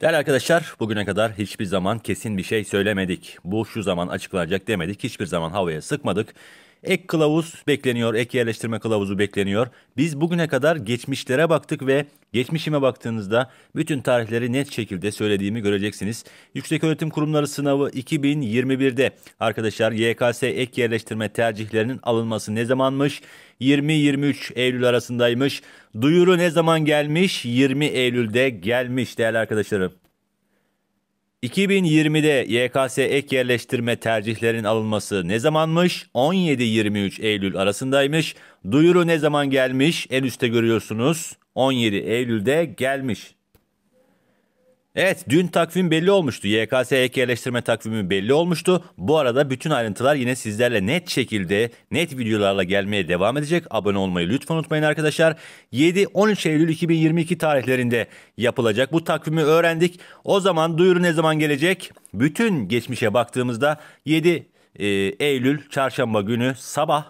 Değerli arkadaşlar, bugüne kadar hiçbir zaman kesin bir şey söylemedik. Bu şu zaman açıklanacak demedik. Hiçbir zaman havaya sıkmadık. Ek kılavuz bekleniyor, ek yerleştirme kılavuzu bekleniyor. Biz bugüne kadar geçmişlere baktık ve geçmişime baktığınızda bütün tarihleri net şekilde söylediğimi göreceksiniz. Yükseköğretim Kurumları sınavı 2021'de arkadaşlar YKS ek yerleştirme tercihlerinin alınması ne zamanmış? 20-23 Eylül arasındaymış. Duyuru ne zaman gelmiş? 20 Eylül'de gelmiş değerli arkadaşlarım. 2020'de YKS ek yerleştirme tercihlerin alınması ne zamanmış? 17-23 Eylül arasındaymış. Duyuru ne zaman gelmiş? En üstte görüyorsunuz. 17 Eylül'de gelmiş. Evet dün takvim belli olmuştu. YKS ek yerleştirme takvimi belli olmuştu. Bu arada bütün ayrıntılar yine sizlerle net şekilde net videolarla gelmeye devam edecek. Abone olmayı lütfen unutmayın arkadaşlar. 7-13 Eylül 2022 tarihlerinde yapılacak. Bu takvimi öğrendik. O zaman duyuru ne zaman gelecek? Bütün geçmişe baktığımızda 7 e, Eylül çarşamba günü sabah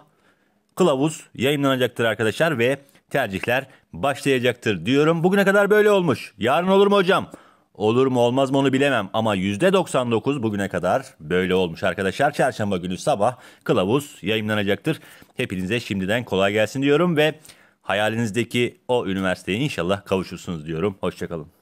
kılavuz yayınlanacaktır arkadaşlar ve tercihler başlayacaktır diyorum. Bugüne kadar böyle olmuş. Yarın olur mu hocam? Olur mu olmaz mı onu bilemem ama %99 bugüne kadar böyle olmuş arkadaşlar. Çarşamba günü sabah kılavuz yayınlanacaktır. Hepinize şimdiden kolay gelsin diyorum ve hayalinizdeki o üniversiteye inşallah kavuşursunuz diyorum. Hoşçakalın.